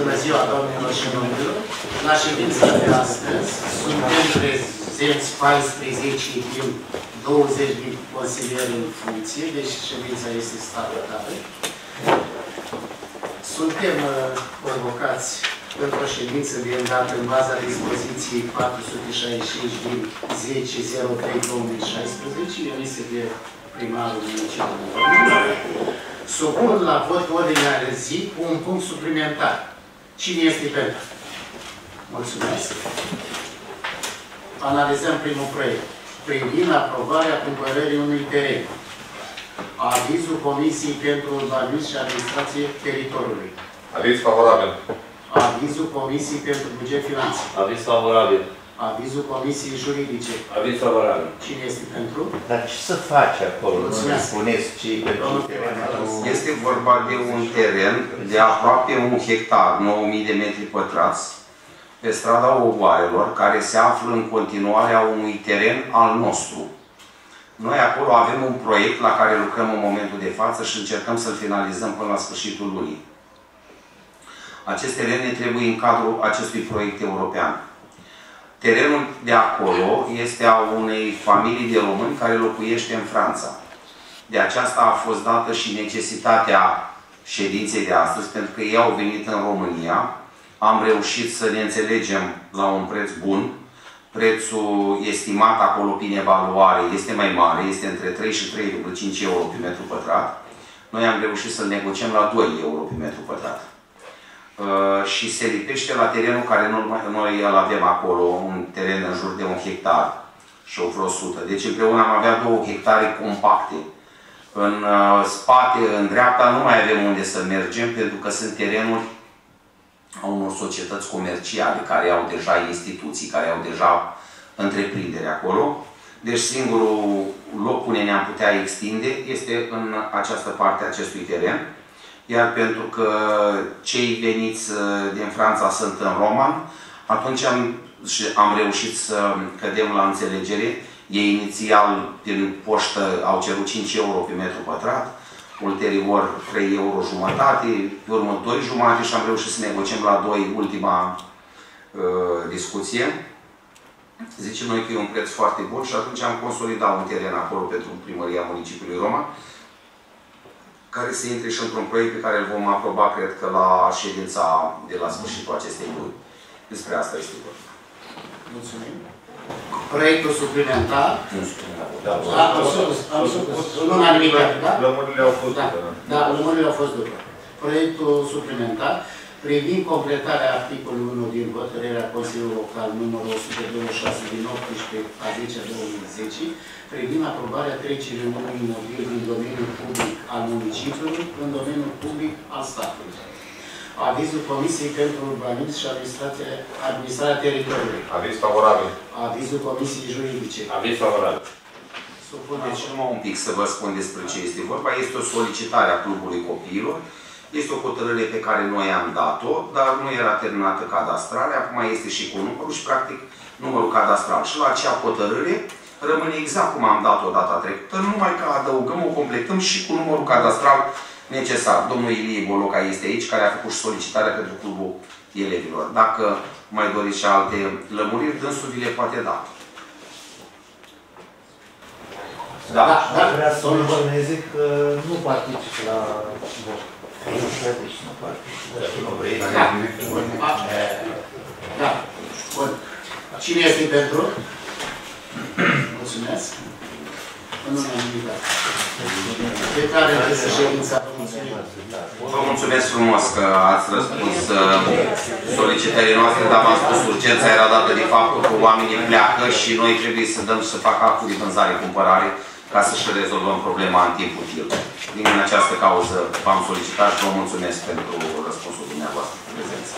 Bună ziua, doamnelor și domnilor! La ședința de astăzi suntem prezenți 14 din 20 de consilieri în funcție, deci ședința este statutară. Suntem uh, convocați pentru o ședință de îndată în baza dispoziției 465 din 10.03.2016, emise de primarul municipiului Supun la vot ordinea de zi cu un punct suplimentar. Cine este pentru? Mulțumesc. Analizăm primul proiect. Privind aprobarea cumpărării unui teren. Avizul Comisiei pentru Urbanism și Administrație Teritoriului. Aviz favorabil. Avizul Comisiei pentru Buget Finanțe. Aviz favorabil. Avizul Comisiei Juridice. Aviz favorabil. Cine este pentru? Dar ce să faci acolo? Nu ne Mulțumesc. spuneți ce pentru Domnul terenul... Este vorba de un teren de aproape un hectar, 9000 de metri pătrați, pe strada Ogoarelor, care se află în continuare a unui teren al nostru. Noi acolo avem un proiect la care lucrăm în momentul de față și încercăm să-l finalizăm până la sfârșitul lunii. Acest teren ne trebuie în cadrul acestui proiect european. Terenul de acolo este a unei familii de români care locuiește în Franța. De aceasta a fost dată și necesitatea ședinței de astăzi, pentru că ei au venit în România, am reușit să ne înțelegem la un preț bun, prețul estimat acolo prin evaluare este mai mare, este între 3 și 3,5 euro pe metru pătrat. Noi am reușit să negociem la 2 euro pe metru pătrat. Uh, și se lipește la terenul care noi, noi îl avem acolo, un teren în jur de un hectar și o vreo 100. Deci împreună am avea două hectare compacte. În uh, spate, în dreapta, nu mai avem unde să mergem pentru că sunt terenuri a unor societăți comerciale care au deja instituții, care au deja întreprindere acolo. Deci singurul loc unde ne-am putea extinde este în această parte a acestui teren. Iar pentru că cei veniți uh, din Franța sunt în Roman, atunci am, și am reușit să cădem la înțelegere. Ei inițial, din poștă, au cerut 5 euro pe metru pătrat, ulterior 3 euro jumătate, pe urmă 2 jumate și am reușit să negociem la 2 ultima uh, discuție. Zicem noi că e un preț foarte bun și atunci am consolidat un teren acolo pentru primăria municipiului Roma, care se intre și într-un proiect pe care îl vom aproba, cred că, la ședința de la sfârșitul acestei luni. Despre asta este vorba. Mulțumim. Proiectul suplimentar. Da, Da, am supus, am supus. În unanimitate, da? Lămurile au fost Da, după, da, lămurile au fost după. Proiectul suplimentar privind completarea articolului 1 din hotărârea Consiliului Local numărul 126 din 18 a 10 a 2010 privind aprobarea trecerii unui imobil din domeniul public al municipiului în domeniul public al statului. Avizul Comisiei pentru Urbanism și Administrația, Administrarea Teritoriului. Aviz favorabil. Avizul Comisiei Juridice. Aviz favorabil. Supuneți Deci numai un pic să vă spun despre ce este vorba. Este o solicitare a Clubului Copiilor. Este o hotărâre pe care noi am dat-o, dar nu era terminată cadastrarea, acum este și cu numărul și practic numărul cadastral. Și la acea hotărâre rămâne exact cum am dat-o data trecută, numai că adăugăm, o completăm și cu numărul cadastral necesar. Domnul Ilie Boloca este aici, care a făcut și solicitarea pentru Clubul Elevilor. Dacă mai doriți și alte lămuriri, dânsul vi le poate da. Da, da, Vrea să domnul informeze că nu particip la vot. Nu știu de ce nu particip. Nu vrei? Da. Da. Bun. Cine este pentru? Mulțumesc. În unanimitate. Declară închisă ședința. Vă mulțumim. Vă mulțumesc frumos că ați răspuns uh, solicitării noastre, dar v-am spus, urgența era dată de faptul că oamenii pleacă și noi trebuie să dăm să facă actul de vânzare-cumpărare ca să-și rezolvăm problema în timp util. Din această cauză v-am solicitat și vă mulțumesc pentru răspunsul dumneavoastră. Prezență.